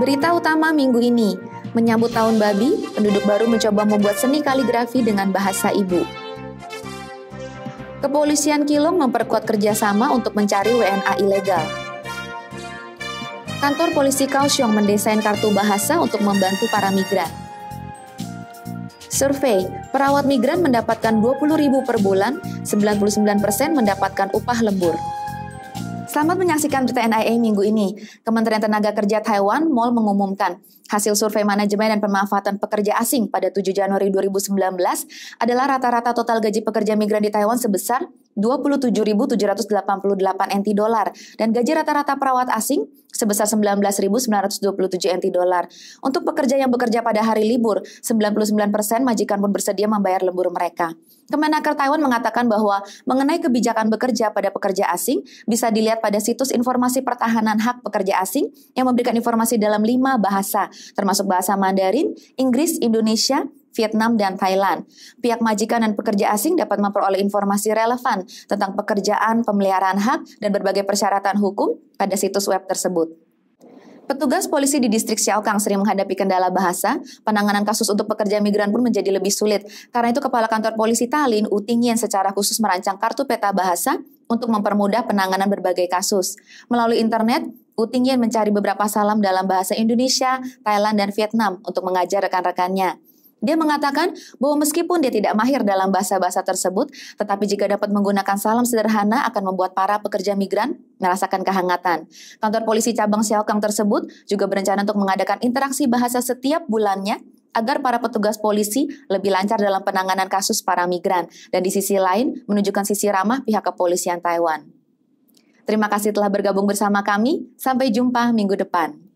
Berita utama minggu ini, menyambut tahun babi, penduduk baru mencoba membuat seni kaligrafi dengan bahasa ibu. Kepolisian Kilong memperkuat kerjasama untuk mencari WNA ilegal. Kantor polisi Kaohsiung mendesain kartu bahasa untuk membantu para migran. Survei, perawat migran mendapatkan 20.000 per bulan, 99% mendapatkan upah lembur. Selamat menyaksikan berita NIA minggu ini. Kementerian Tenaga Kerja Taiwan MOL mengumumkan hasil survei manajemen dan pemanfaatan pekerja asing pada 7 Januari 2019 adalah rata-rata total gaji pekerja migran di Taiwan sebesar 27.788 NT dolar dan gaji rata-rata perawat asing sebesar 19.927 NT dolar. Untuk pekerja yang bekerja pada hari libur, 99% majikan pun bersedia membayar lembur mereka. Kemenaker Taiwan mengatakan bahwa mengenai kebijakan bekerja pada pekerja asing bisa dilihat pada situs informasi pertahanan hak pekerja asing yang memberikan informasi dalam lima bahasa, termasuk bahasa Mandarin, Inggris, Indonesia, Vietnam, dan Thailand. Pihak majikan dan pekerja asing dapat memperoleh informasi relevan tentang pekerjaan, pemeliharaan hak, dan berbagai persyaratan hukum pada situs web tersebut. Petugas polisi di distrik Xiaokang sering menghadapi kendala bahasa, penanganan kasus untuk pekerja migran pun menjadi lebih sulit. Karena itu Kepala Kantor Polisi Tallinn, Utingyen secara khusus merancang kartu peta bahasa untuk mempermudah penanganan berbagai kasus. Melalui internet, Utingyen mencari beberapa salam dalam bahasa Indonesia, Thailand, dan Vietnam untuk mengajar rekan-rekannya. Dia mengatakan bahwa meskipun dia tidak mahir dalam bahasa-bahasa tersebut, tetapi jika dapat menggunakan salam sederhana akan membuat para pekerja migran merasakan kehangatan. Kantor polisi cabang Xiaokang tersebut juga berencana untuk mengadakan interaksi bahasa setiap bulannya agar para petugas polisi lebih lancar dalam penanganan kasus para migran dan di sisi lain menunjukkan sisi ramah pihak kepolisian Taiwan. Terima kasih telah bergabung bersama kami. Sampai jumpa minggu depan.